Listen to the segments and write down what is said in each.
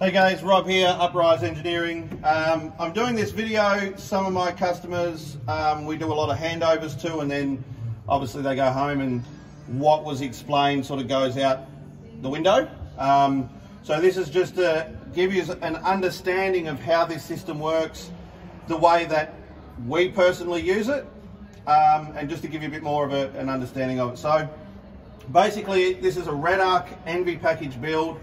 Hey guys, Rob here, Uprise Engineering. Um, I'm doing this video, some of my customers um, we do a lot of handovers to and then obviously they go home and what was explained sort of goes out the window. Um, so this is just to give you an understanding of how this system works, the way that we personally use it, um, and just to give you a bit more of a, an understanding of it. So basically this is a Redarc Envy package build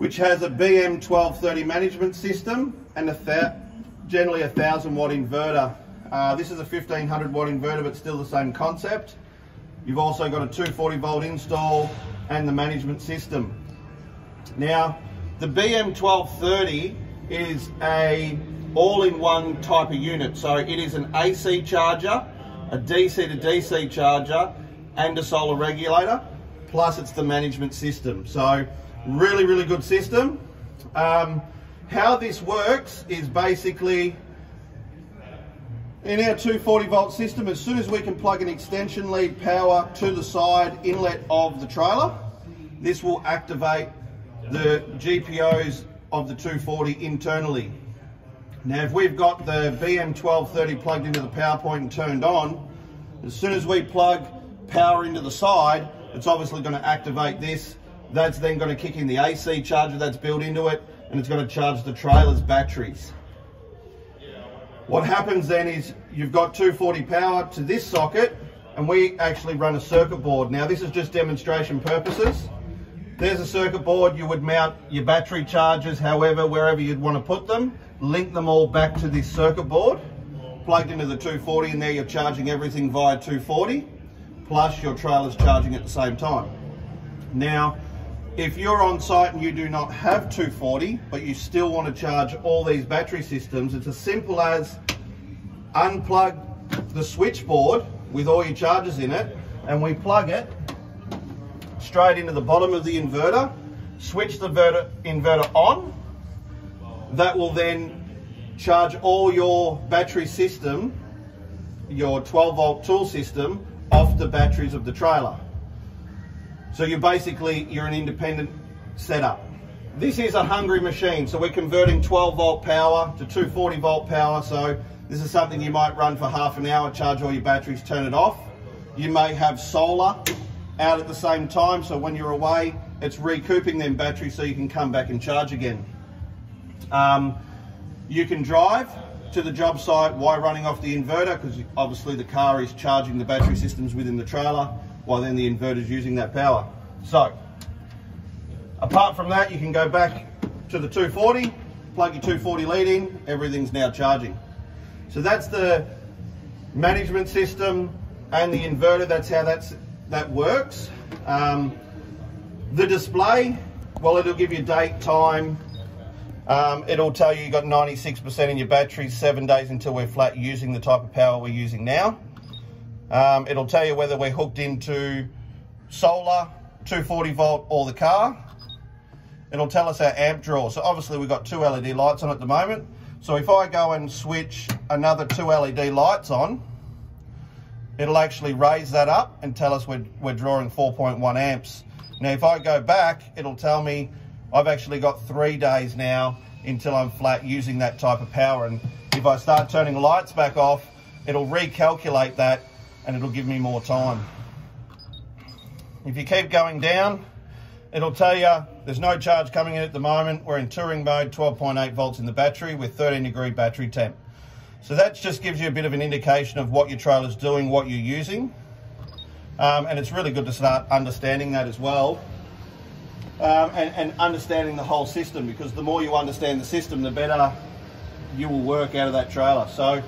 which has a BM1230 management system and a generally a 1000 watt inverter. Uh, this is a 1500 watt inverter but still the same concept. You've also got a 240 volt install and the management system. Now the BM1230 is a all-in-one type of unit. So it is an AC charger, a DC to DC charger and a solar regulator plus it's the management system. So Really, really good system. Um, how this works is basically in our 240 volt system, as soon as we can plug an extension lead power to the side inlet of the trailer, this will activate the GPOs of the 240 internally. Now, if we've got the BM1230 plugged into the power point and turned on, as soon as we plug power into the side, it's obviously going to activate this that's then going to kick in the AC charger that's built into it and it's going to charge the trailer's batteries. What happens then is you've got 240 power to this socket and we actually run a circuit board. Now this is just demonstration purposes. There's a circuit board, you would mount your battery chargers, however, wherever you'd want to put them, link them all back to this circuit board, plugged into the 240 and there you're charging everything via 240, plus your trailer's charging at the same time. Now, if you're on site and you do not have 240, but you still want to charge all these battery systems, it's as simple as unplug the switchboard with all your chargers in it, and we plug it straight into the bottom of the inverter, switch the inverter on, that will then charge all your battery system, your 12 volt tool system, off the batteries of the trailer. So you're basically, you're an independent setup. This is a hungry machine, so we're converting 12 volt power to 240 volt power. So this is something you might run for half an hour, charge all your batteries, turn it off. You may have solar out at the same time, so when you're away, it's recouping them batteries so you can come back and charge again. Um, you can drive to the job site while running off the inverter because obviously the car is charging the battery systems within the trailer while then the inverter's using that power. So, apart from that, you can go back to the 240, plug your 240 lead in, everything's now charging. So that's the management system and the inverter, that's how that's, that works. Um, the display, well, it'll give you date, time, um, it'll tell you you've got 96% in your battery, seven days until we're flat using the type of power we're using now. Um, it'll tell you whether we're hooked into solar, 240 volt or the car. It'll tell us our amp draw. So obviously we've got two LED lights on at the moment. So if I go and switch another two LED lights on, it'll actually raise that up and tell us we're, we're drawing 4.1 amps. Now if I go back, it'll tell me I've actually got three days now until I'm flat using that type of power. And if I start turning lights back off, it'll recalculate that and it'll give me more time. If you keep going down, it'll tell you there's no charge coming in at the moment. We're in touring mode, 12.8 volts in the battery with 13 degree battery temp. So that just gives you a bit of an indication of what your trailer's doing, what you're using. Um, and it's really good to start understanding that as well. Um, and, and understanding the whole system because the more you understand the system, the better you will work out of that trailer. So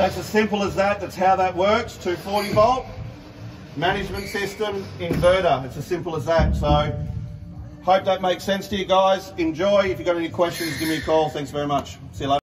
that's as simple as that. That's how that works. 240 volt management system inverter. It's as simple as that. So hope that makes sense to you guys. Enjoy. If you've got any questions, give me a call. Thanks very much. See you later.